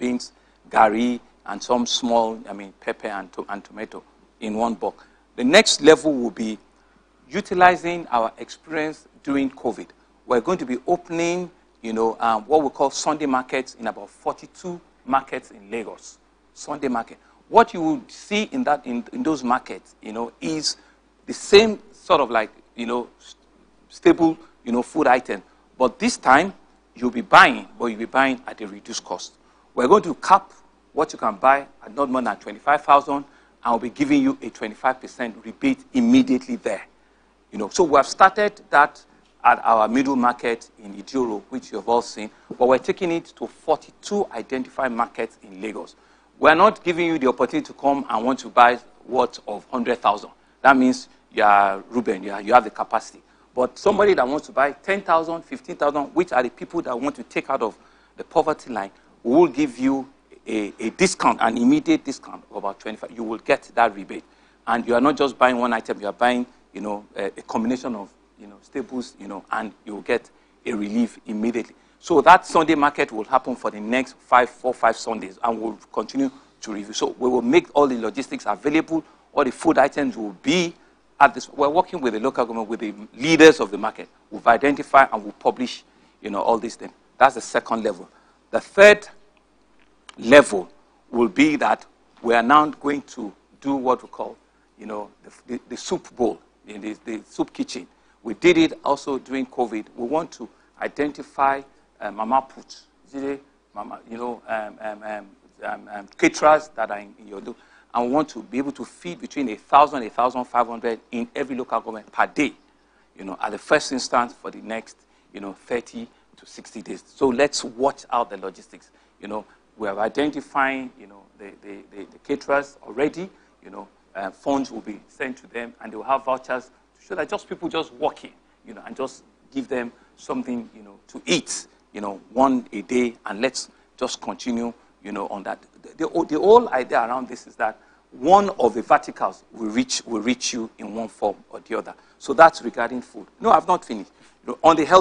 beans, gari, and some small, I mean, pepper and, to, and tomato in one box. The next level will be utilizing our experience during COVID. We're going to be opening, you know, um, what we call Sunday markets in about 42 markets in Lagos. Sunday market. What you will see in that in, in those markets, you know, is the same sort of like, you know, stable, you know, food item. But this time, you'll be buying, but you'll be buying at a reduced cost. We're going to cap what you can buy at not more than 25,000, and we'll be giving you a 25% rebate immediately there. You know, so we have started that at our middle market in Idiro, which you've all seen, but we're taking it to 42 identified markets in Lagos. We're not giving you the opportunity to come and want to buy what of 100,000. That means you are Ruben, you, are, you have the capacity. But somebody that wants to buy 10,000, 15,000, which are the people that want to take out of the poverty line, we will give you a, a, discount, an immediate discount of about 25. You will get that rebate. And you are not just buying one item, you are buying, you know, a, a combination of, you know, staples, you know, and you will get a relief immediately. So that Sunday market will happen for the next five, four, five Sundays, and we'll continue to review. So we will make all the logistics available, all the food items will be at this. We're working with the local government, with the leaders of the market. We've identified and we'll publish, you know, all these things. That's the second level. The third level will be that we are now going to do what we call, you know, the, the, the soup bowl, the, the, soup kitchen. We did it also during COVID. We want to identify uh, mama put, you know, um, um, um, um, um, caterers that are in, in your do, and we want to be able to feed between 1,000 and 1,500 in every local government per day, you know, at the first instance for the next, you know, 30 to 60 days. So let's watch out the logistics. You know, we have identified, you know, the, the, the, the caterers already, you know, uh, funds will be sent to them and they will have vouchers to show that just people just walk in, you know, and just give them something, you know, to eat, you know, one a day and let's just continue, you know, on that. The, the, the whole idea around this is that one of the verticals will reach, will reach you in one form or the other. So that's regarding food. No, I've not finished. You know, on the health